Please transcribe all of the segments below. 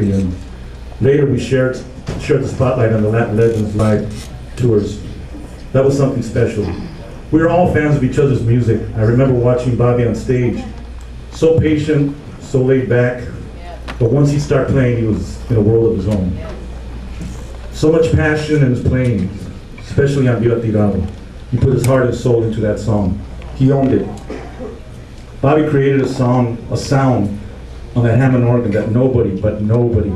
And later we shared, shared the spotlight on the Latin Legends live tours. That was something special. We were all fans of each other's music. I remember watching Bobby on stage, so patient, so laid back. But once he started playing, he was in a world of his own. So much passion in his playing, especially on Viva Tirado. He put his heart and soul into that song. He owned it. Bobby created a song, a sound on that Hammond organ that nobody, but nobody,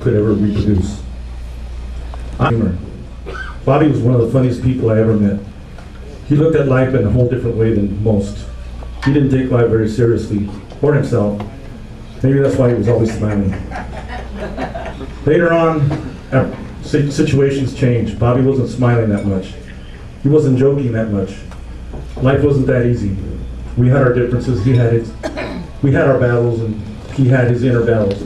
could ever reproduce. I'm Bobby was one of the funniest people I ever met. He looked at life in a whole different way than most. He didn't take life very seriously, or himself. Maybe that's why he was always smiling. Later on, uh, situations changed. Bobby wasn't smiling that much. He wasn't joking that much. Life wasn't that easy. We had our differences, he had his, we had our battles, and he had his inner battles.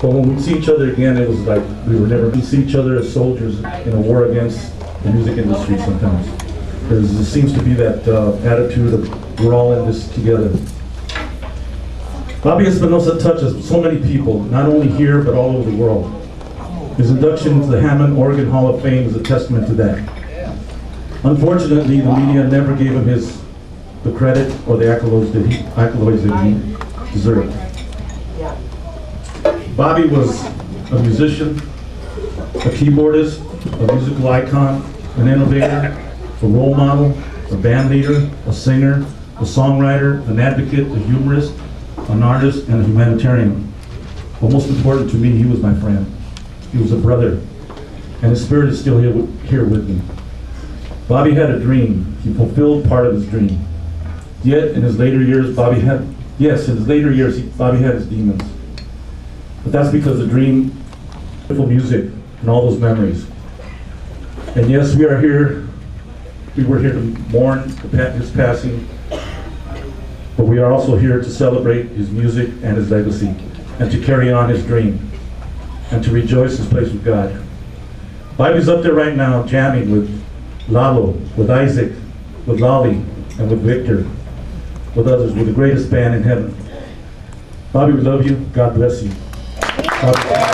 But when we see each other again, it was like we were never, we see each other as soldiers in a war against the music industry sometimes. There's, there seems to be that uh, attitude of we're all in this together. Bobby Espinosa touches so many people, not only here, but all over the world. His induction into the Hammond Organ Hall of Fame is a testament to that. Unfortunately, the media never gave him his, the credit or the accolades that he, accolades that he deserved. Bobby was a musician, a keyboardist, a musical icon, an innovator, a role model, a band leader, a singer, a songwriter, an advocate, a humorist, an artist, and a humanitarian. But most important to me, he was my friend. He was a brother, and his spirit is still here, with- here with me. Bobby had a dream. He fulfilled part of his dream. Yet, in his later years, Bobby had, yes, in his later years, he- Bobby had his demons. But that's because the dream, beautiful music, and all those memories. And yes, we are here, we were here to mourn his passing, but we are also here to celebrate his music and his legacy, and to carry on his dream, and to rejoice his place with God. Bobby's up there right now jamming with Lalo, with Isaac, with Lolly, and with Victor, with others, with the greatest band in heaven. Bobby, we love you. God bless you. God bless you.